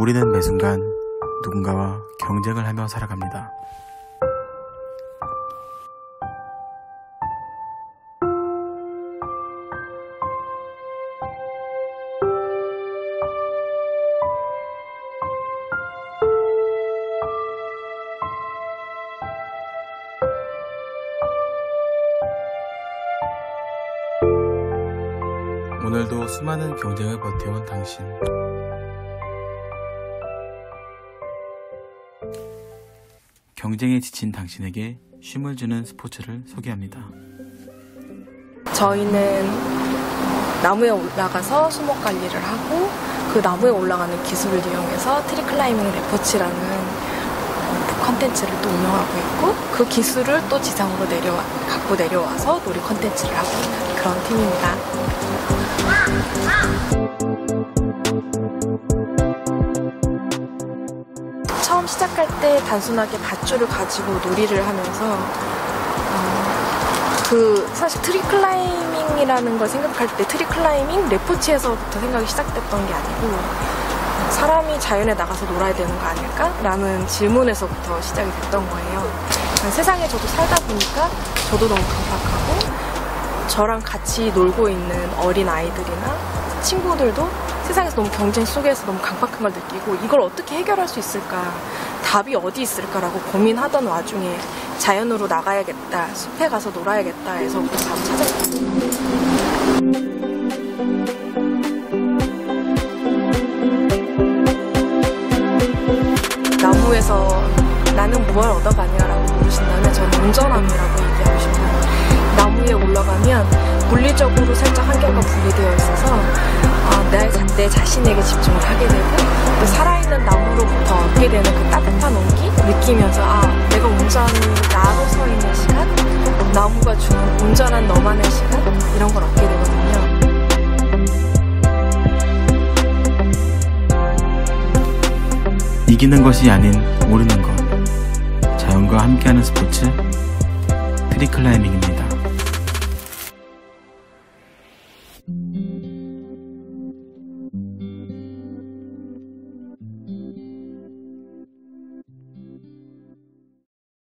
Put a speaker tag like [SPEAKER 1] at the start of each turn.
[SPEAKER 1] 우리는 매 순간 누군가와 경쟁을 하며 살아갑니다. 오늘도 수많은 경쟁을 버텨온 당신. 경쟁에 지친 당신에게 쉼을 주는 스포츠를 소개합니다.
[SPEAKER 2] 저희는 나무에 올라가서 수목 관리를 하고 그 나무에 올라가는 기술을 이용해서 tree climbing 레포츠라는 어, 컨텐츠를 또 운영하고 있고 그 기술을 또 지상으로 내려와 갖고 내려와서 놀이 컨텐츠를 하고 있는 그런 팀입니다. 시작할 때 단순하게 밧줄을 가지고 놀이를 하면서 어, 그 사실 tree climbing이라는 걸 생각할 때 tree climbing 레포츠에서부터 생각이 시작됐던 게 아니고 사람이 자연에 나가서 놀아야 되는 거 아닐까라는 질문에서부터 시작이 됐던 거예요. 세상에 저도 살다 보니까 저도 너무 각박하고 저랑 같이 놀고 있는 어린 아이들이나 친구들도 세상에서 너무 경쟁 속에서 너무 강박한 걸 느끼고 이걸 어떻게 해결할 수 있을까 답이 어디 있을까라고 고민하던 와중에 자연으로 나가야겠다 숲에 가서 놀아야겠다 해서 그 답을 찾았어요. 나무에서 나는 무엇을 얻어가냐라고 물으신다면 저는 운전함이라고 얘기하고 싶어요. 나무에 올라가면 물리적으로 살짝 한결과 분리되어 있어서 어, 내, 자- 내 자신에게 집중을 하게 되고 또 살아있는 나무로부터 얻게 되는 그 따뜻한 온기 느끼면서 아 내가 온전히 나로 서 있는 시간 나무가 주는 온전한 너만의 시간 이런 걸 얻게 되거든요.
[SPEAKER 1] 이기는 것이 아닌 모르는 것. 자연과 함께하는 스포츠 트리클라이밍입니다. Thank you.